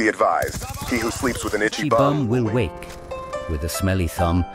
Be advised, he who sleeps with an itchy Itchy bum bum will wake with a smelly thumb